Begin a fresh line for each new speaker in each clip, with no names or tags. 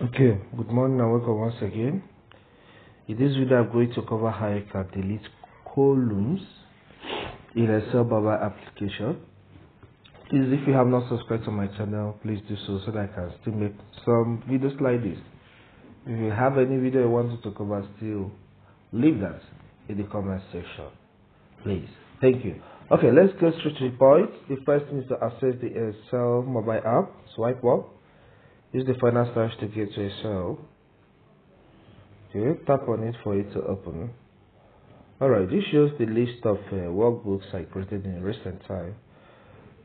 Okay, good morning and welcome once again. In this video, I'm going to cover how you can delete columns in Excel Baba application. Please, if you have not subscribed to my channel, please do so so that I can still make some videos like this. If you have any video you want to cover, still leave that in the comment section, please. Thank you. Okay, let's go straight to the point. The first thing is to access the Excel mobile app. Swipe up Use the final slash to get to a cell. Okay, tap on it for it to open. Alright, this shows the list of uh, workbooks I created in recent time.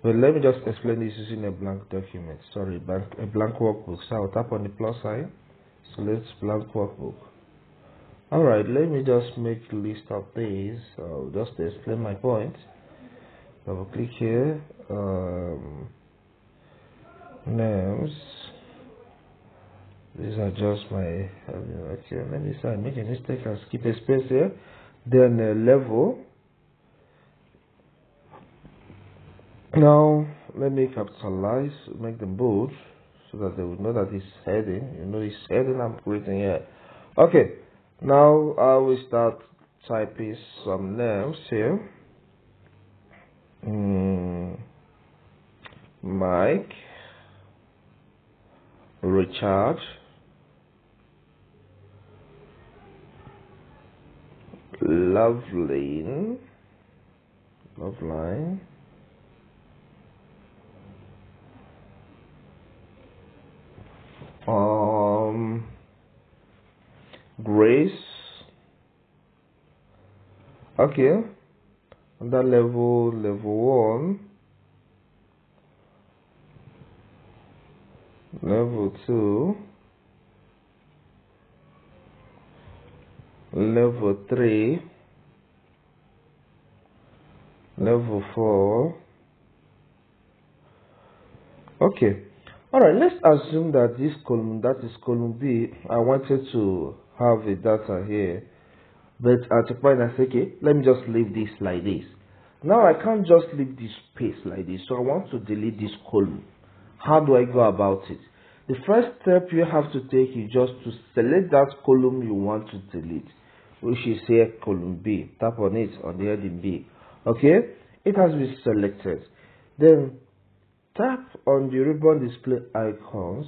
But let me just explain this using a blank document. Sorry, blank, a blank workbook. So I'll tap on the plus sign. Select blank workbook. Alright, let me just make a list of these. I'll just explain my point. Double click here. Um, names these are just my okay let me say I make a mistake and skip a space here. Then uh, level. Now let me capitalize make them bold so that they would know that it's heading you know it's heading I'm creating here. Okay now I will start typing some names here. Mm, Mike Richard Loveline, Loveline, um, Grace, okay, on that level, level one, level two, level 3 level 4 okay. All right let's assume that this column that is column b i wanted to have a data here but at a point i say okay let me just leave this like this. Now i can't just leave this space like this so i want to delete this column. How do i go about it? The first step you have to take is just to select that column you want to delete which is here column B. Tap on it on the heading B. Okay, it has been selected. Then tap on the ribbon display icons.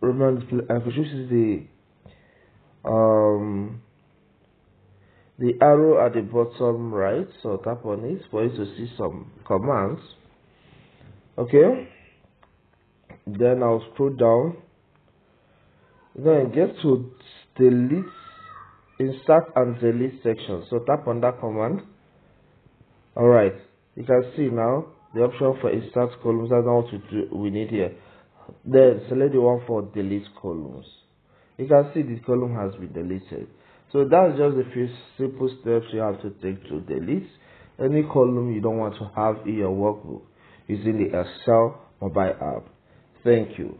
Ribbon display icons, which is the um the arrow at the bottom right. So tap on it for you to see some commands. Okay. Then I'll scroll down. Then get to delete insert and delete section. So tap on that command. All right you can see now the option for insert columns. That's not what we need here. Then select the one for delete columns. You can see the column has been deleted. So that's just a few simple steps you have to take to delete any column you don't want to have in your workbook using the excel mobile app. Thank you